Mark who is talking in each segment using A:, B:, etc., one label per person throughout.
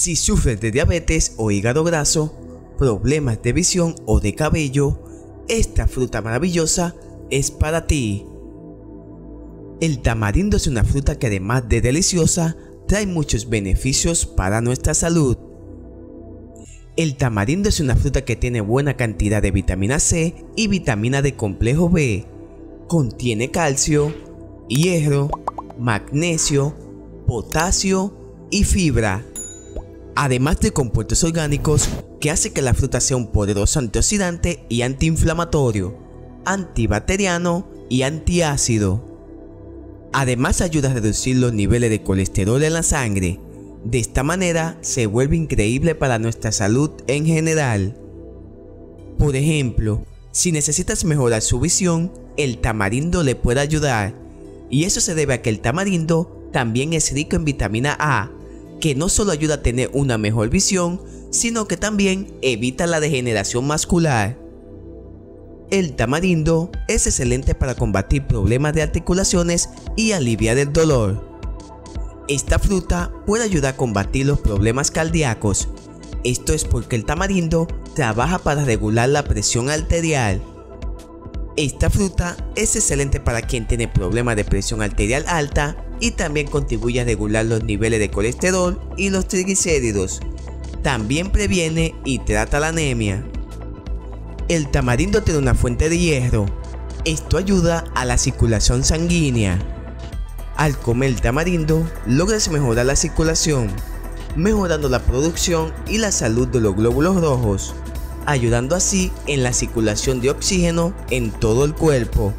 A: Si sufres de diabetes o hígado graso, problemas de visión o de cabello, esta fruta maravillosa es para ti. El tamarindo es una fruta que además de deliciosa, trae muchos beneficios para nuestra salud. El tamarindo es una fruta que tiene buena cantidad de vitamina C y vitamina de complejo B. Contiene calcio, hierro, magnesio, potasio y fibra. Además de compuestos orgánicos que hace que la fruta sea un poderoso antioxidante y antiinflamatorio, antibacteriano y antiácido. Además ayuda a reducir los niveles de colesterol en la sangre. De esta manera se vuelve increíble para nuestra salud en general. Por ejemplo, si necesitas mejorar su visión, el tamarindo le puede ayudar. Y eso se debe a que el tamarindo también es rico en vitamina A, que no solo ayuda a tener una mejor visión, sino que también evita la degeneración muscular. El tamarindo es excelente para combatir problemas de articulaciones y aliviar el dolor. Esta fruta puede ayudar a combatir los problemas cardíacos. Esto es porque el tamarindo trabaja para regular la presión arterial. Esta fruta es excelente para quien tiene problemas de presión arterial alta y también contribuye a regular los niveles de colesterol y los triglicéridos. También previene y trata la anemia. El tamarindo tiene una fuente de hierro. Esto ayuda a la circulación sanguínea. Al comer el tamarindo, logras mejorar la circulación, mejorando la producción y la salud de los glóbulos rojos, ayudando así en la circulación de oxígeno en todo el cuerpo.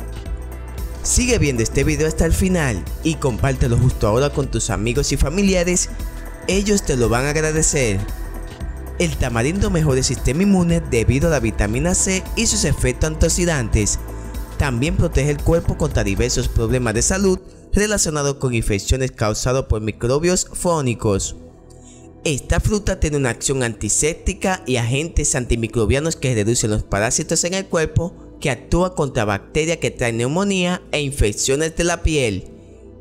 A: Sigue viendo este video hasta el final y compártelo justo ahora con tus amigos y familiares, ellos te lo van a agradecer. El tamarindo mejora el sistema inmune debido a la vitamina C y sus efectos antioxidantes. También protege el cuerpo contra diversos problemas de salud relacionados con infecciones causadas por microbios fónicos. Esta fruta tiene una acción antiséptica y agentes antimicrobianos que reducen los parásitos en el cuerpo que actúa contra bacterias que traen neumonía e infecciones de la piel.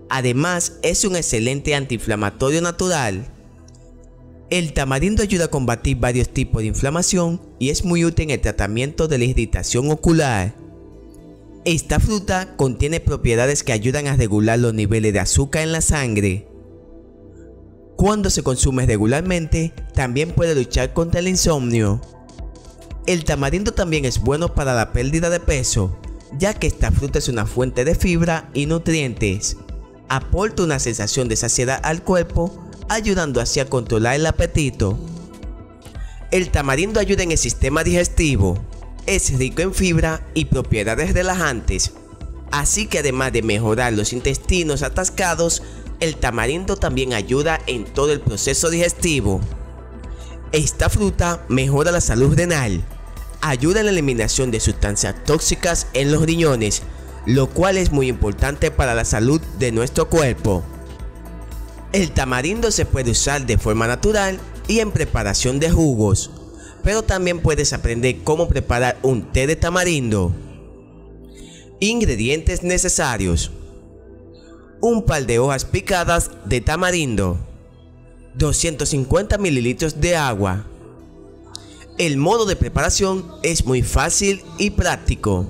A: Además, es un excelente antiinflamatorio natural. El tamarindo ayuda a combatir varios tipos de inflamación y es muy útil en el tratamiento de la irritación ocular. Esta fruta contiene propiedades que ayudan a regular los niveles de azúcar en la sangre. Cuando se consume regularmente, también puede luchar contra el insomnio. El tamarindo también es bueno para la pérdida de peso, ya que esta fruta es una fuente de fibra y nutrientes. Aporta una sensación de saciedad al cuerpo, ayudando así a controlar el apetito. El tamarindo ayuda en el sistema digestivo. Es rico en fibra y propiedades relajantes. Así que además de mejorar los intestinos atascados, el tamarindo también ayuda en todo el proceso digestivo. Esta fruta mejora la salud renal, ayuda en la eliminación de sustancias tóxicas en los riñones, lo cual es muy importante para la salud de nuestro cuerpo. El tamarindo se puede usar de forma natural y en preparación de jugos, pero también puedes aprender cómo preparar un té de tamarindo. Ingredientes necesarios. Un par de hojas picadas de tamarindo 250 mililitros de agua. El modo de preparación es muy fácil y práctico.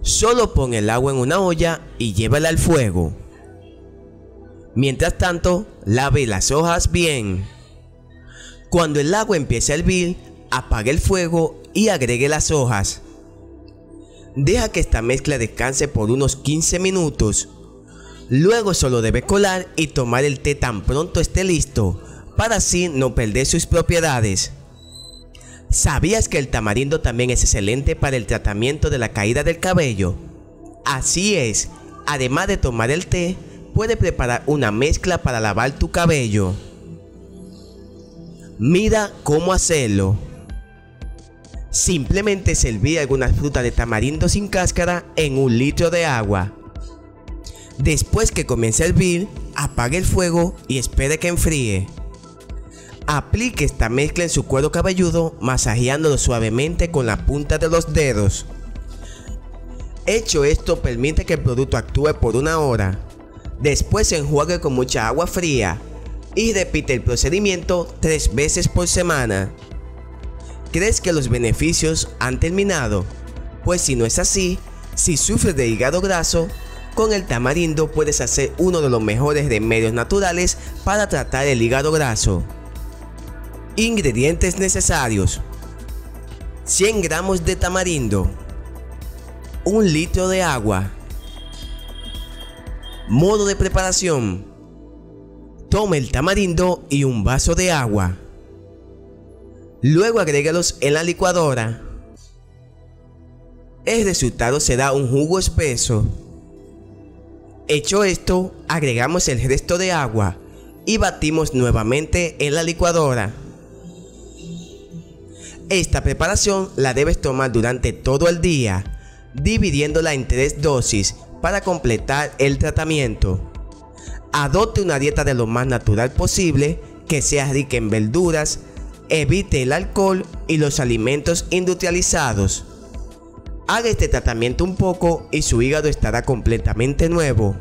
A: Solo pon el agua en una olla y llévala al fuego. Mientras tanto, lave las hojas bien. Cuando el agua empiece a hervir, apague el fuego y agregue las hojas. Deja que esta mezcla descanse por unos 15 minutos Luego solo debe colar y tomar el té tan pronto esté listo, para así no perder sus propiedades. ¿Sabías que el tamarindo también es excelente para el tratamiento de la caída del cabello? Así es, además de tomar el té, puede preparar una mezcla para lavar tu cabello. Mira cómo hacerlo. Simplemente servir algunas frutas de tamarindo sin cáscara en un litro de agua. Después que comience a hervir, apague el fuego y espere que enfríe. Aplique esta mezcla en su cuero cabelludo masajeándolo suavemente con la punta de los dedos. Hecho esto permite que el producto actúe por una hora. Después enjuague con mucha agua fría. y repite el procedimiento tres veces por semana. ¿Crees que los beneficios han terminado? Pues si no es así, si sufres de hígado graso, con el tamarindo puedes hacer uno de los mejores remedios naturales para tratar el hígado graso. Ingredientes necesarios. 100 gramos de tamarindo. 1 litro de agua. Modo de preparación. Tome el tamarindo y un vaso de agua. Luego agrégalos en la licuadora. El resultado será un jugo espeso. Hecho esto, agregamos el resto de agua y batimos nuevamente en la licuadora. Esta preparación la debes tomar durante todo el día, dividiéndola en tres dosis para completar el tratamiento. Adopte una dieta de lo más natural posible, que sea rica en verduras, evite el alcohol y los alimentos industrializados. Haga este tratamiento un poco y su hígado estará completamente nuevo.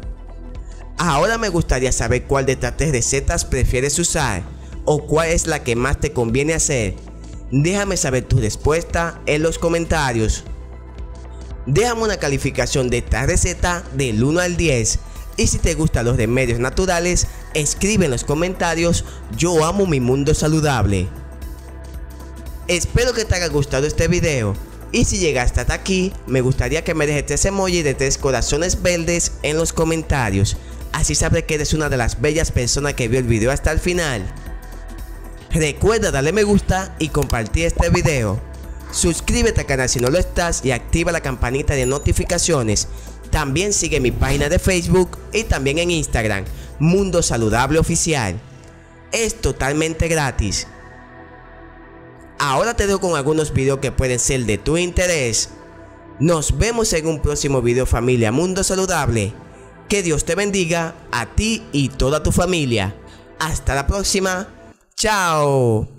A: Ahora me gustaría saber cuál de estas tres recetas prefieres usar o cuál es la que más te conviene hacer. Déjame saber tu respuesta en los comentarios. Déjame una calificación de esta receta del 1 al 10 y si te gustan los remedios naturales, escribe en los comentarios yo amo mi mundo saludable. Espero que te haya gustado este video y si llegaste hasta aquí, me gustaría que me dejes tres emoji de tres corazones verdes en los comentarios. Así sabré que eres una de las bellas personas que vio el video hasta el final. Recuerda darle me gusta y compartir este video. Suscríbete al canal si no lo estás y activa la campanita de notificaciones. También sigue mi página de Facebook y también en Instagram, Mundo Saludable Oficial. Es totalmente gratis. Ahora te dejo con algunos videos que pueden ser de tu interés. Nos vemos en un próximo video familia Mundo Saludable. Que Dios te bendiga a ti y toda tu familia. Hasta la próxima. Chao.